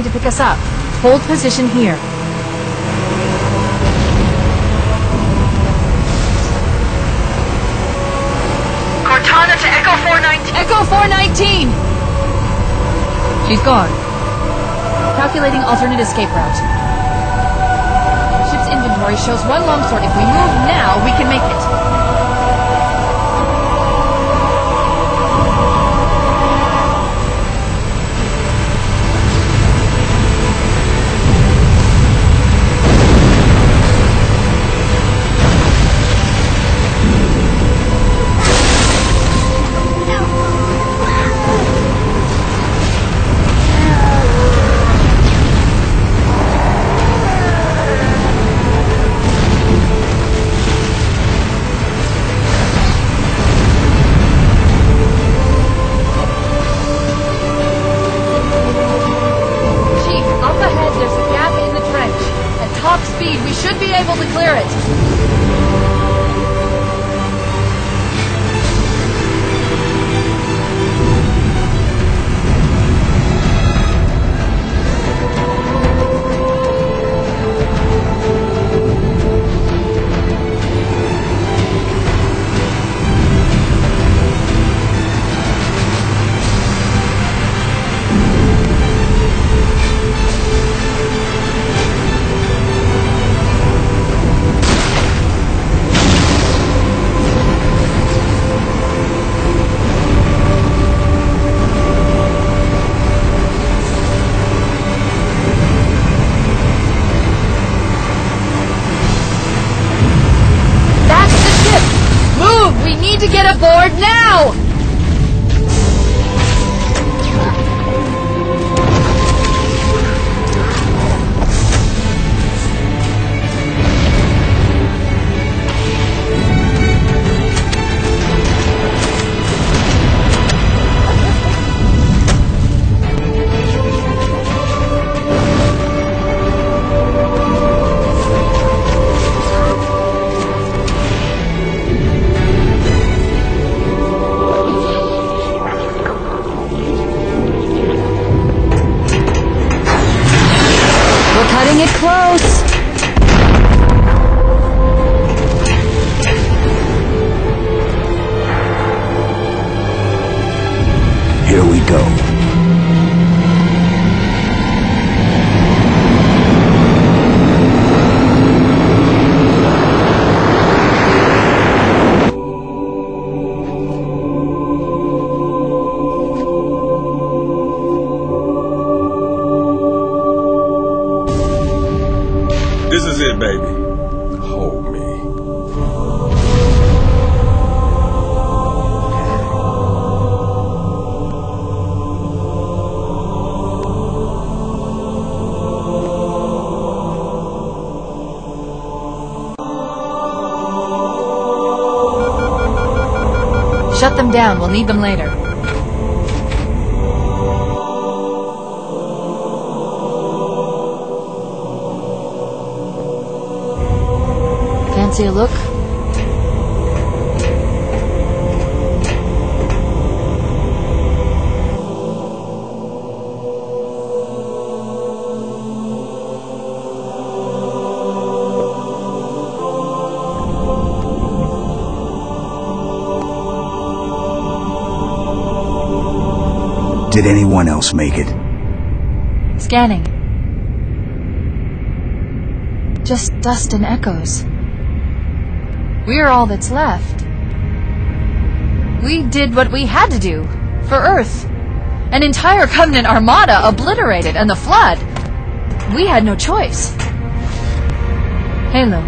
pick us up. Hold position here. Cortana to Echo 419. Echo 419! She's gone. Calculating alternate escape route. Ship's inventory shows one longsword. If we move now, we can make it. It. That's to get aboard now! This is it, baby. Hold me. Shut them down, we'll need them later. Fancy a look? Did anyone else make it? Scanning. Just dust and echoes. We're all that's left. We did what we had to do. For Earth. An entire Covenant armada obliterated and the Flood. We had no choice. Halo,